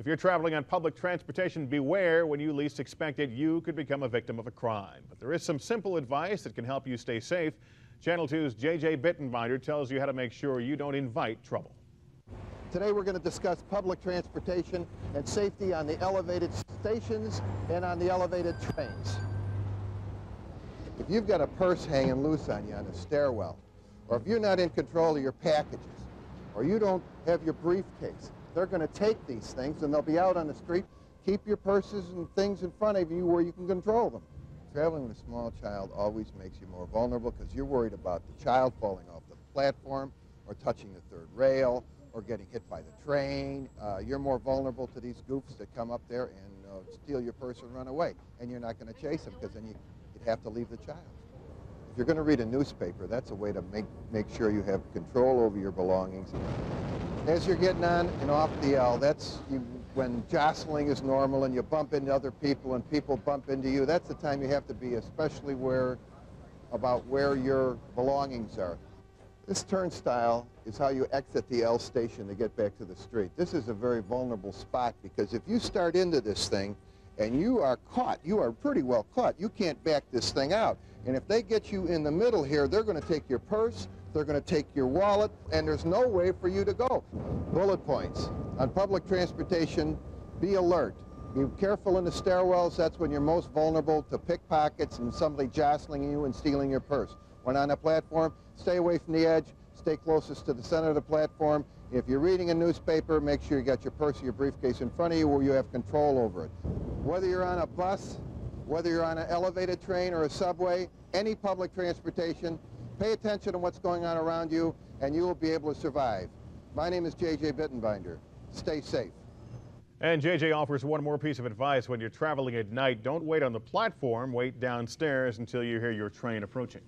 If you're traveling on public transportation, beware when you least expect it, you could become a victim of a crime. But there is some simple advice that can help you stay safe. Channel 2's JJ Bittenbinder tells you how to make sure you don't invite trouble. Today we're going to discuss public transportation and safety on the elevated stations and on the elevated trains. If you've got a purse hanging loose on you on a stairwell, or if you're not in control of your packages, or you don't have your briefcase, they're going to take these things and they'll be out on the street. Keep your purses and things in front of you where you can control them. Traveling with a small child always makes you more vulnerable because you're worried about the child falling off the platform or touching the third rail or getting hit by the train. Uh, you're more vulnerable to these goofs that come up there and uh, steal your purse and run away. And you're not going to chase them because then you, you'd have to leave the child. If you're going to read a newspaper, that's a way to make, make sure you have control over your belongings. As you're getting on and off the L, that's you, when jostling is normal and you bump into other people and people bump into you, that's the time you have to be especially aware about where your belongings are. This turnstile is how you exit the L station to get back to the street. This is a very vulnerable spot because if you start into this thing and you are caught, you are pretty well caught, you can't back this thing out. And if they get you in the middle here, they're going to take your purse, they're going to take your wallet, and there's no way for you to go. Bullet points. On public transportation, be alert. Be careful in the stairwells. That's when you're most vulnerable to pickpockets and somebody jostling you and stealing your purse. When on a platform, stay away from the edge. Stay closest to the center of the platform. If you're reading a newspaper, make sure you got your purse or your briefcase in front of you where you have control over it. Whether you're on a bus, whether you're on an elevated train or a subway, any public transportation, Pay attention to what's going on around you, and you will be able to survive. My name is J.J. Bittenbinder. Stay safe. And JJ offers one more piece of advice when you're traveling at night. Don't wait on the platform. Wait downstairs until you hear your train approaching.